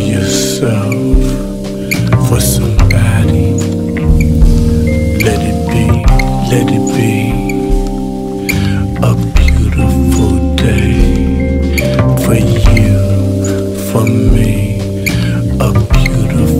yourself, for somebody. Let it be, let it be a beautiful day for you, for me, a beautiful